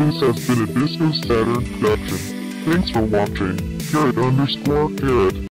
This has been a Disco Saturn production. Thanks for watching. Carrot underscore carrot.